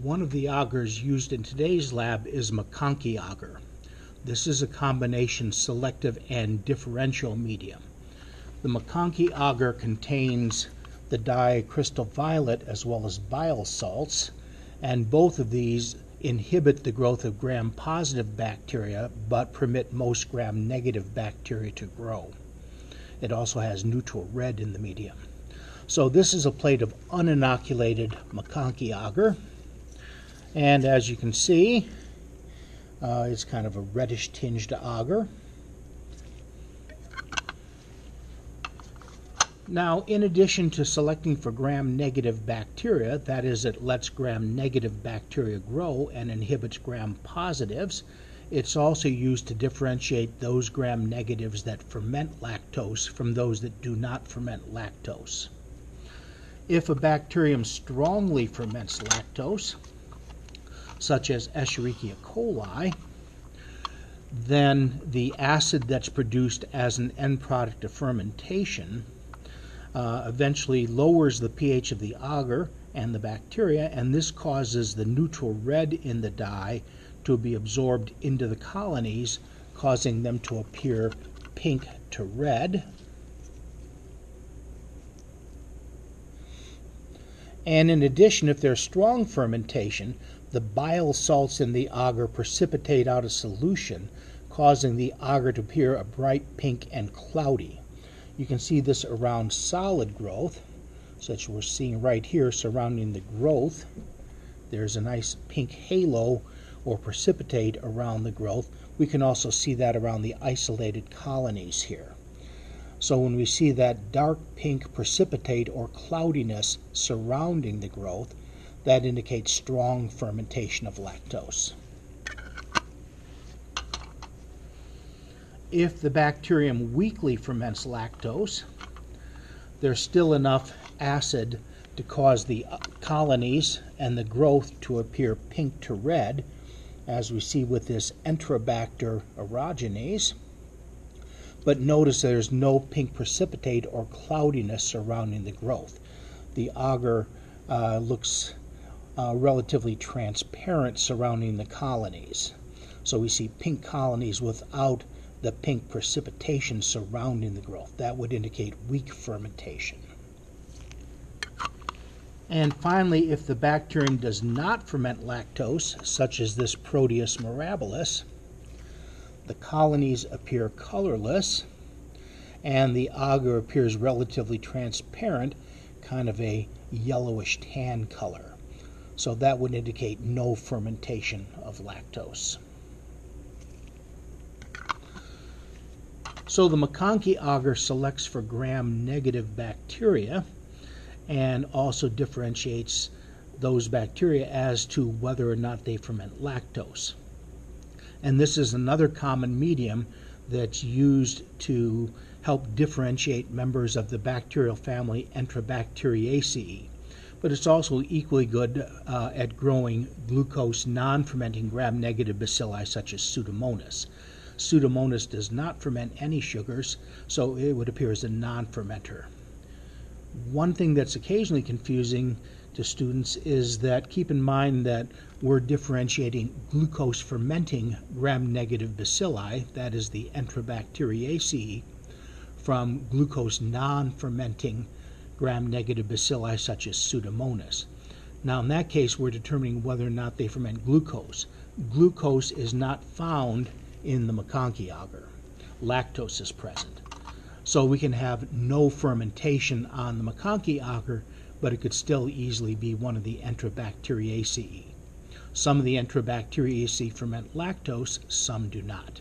One of the agars used in today's lab is MacConkey agar. This is a combination selective and differential medium. The MacConkey agar contains the dye crystal violet as well as bile salts, and both of these inhibit the growth of gram-positive bacteria but permit most gram-negative bacteria to grow. It also has neutral red in the medium. So this is a plate of uninoculated MacConkey agar. And as you can see, uh, it's kind of a reddish tinged agar. Now, in addition to selecting for gram-negative bacteria, that is, it lets gram-negative bacteria grow and inhibits gram-positives, it's also used to differentiate those gram-negatives that ferment lactose from those that do not ferment lactose. If a bacterium strongly ferments lactose, such as Escherichia coli, then the acid that's produced as an end product of fermentation uh, eventually lowers the pH of the agar and the bacteria, and this causes the neutral red in the dye to be absorbed into the colonies, causing them to appear pink to red. And in addition, if there's strong fermentation, the bile salts in the agar precipitate out a solution, causing the agar to appear a bright pink and cloudy. You can see this around solid growth, such as we're seeing right here surrounding the growth. There's a nice pink halo or precipitate around the growth. We can also see that around the isolated colonies here. So when we see that dark pink precipitate or cloudiness surrounding the growth, that indicates strong fermentation of lactose. If the bacterium weakly ferments lactose, there's still enough acid to cause the colonies and the growth to appear pink to red, as we see with this Enterobacter aerogenes. But notice there's no pink precipitate or cloudiness surrounding the growth. The agar uh, looks uh, relatively transparent surrounding the colonies. So we see pink colonies without the pink precipitation surrounding the growth. That would indicate weak fermentation. And finally, if the bacterium does not ferment lactose, such as this Proteus mirabilis, the colonies appear colorless, and the agar appears relatively transparent, kind of a yellowish tan color. So that would indicate no fermentation of lactose. So the MacConkey agar selects for gram-negative bacteria and also differentiates those bacteria as to whether or not they ferment lactose. And this is another common medium that's used to help differentiate members of the bacterial family Enterobacteriaceae. But it's also equally good uh, at growing glucose non fermenting gram negative bacilli such as Pseudomonas. Pseudomonas does not ferment any sugars, so it would appear as a non fermenter. One thing that's occasionally confusing to students is that keep in mind that we're differentiating glucose fermenting gram negative bacilli, that is the Enterobacteriaceae, from glucose non fermenting gram negative bacilli such as Pseudomonas. Now, in that case, we're determining whether or not they ferment glucose. Glucose is not found in the MacConkey agar. Lactose is present. So we can have no fermentation on the MacConkey agar but it could still easily be one of the Enterobacteriaceae. Some of the Enterobacteriaceae ferment lactose, some do not.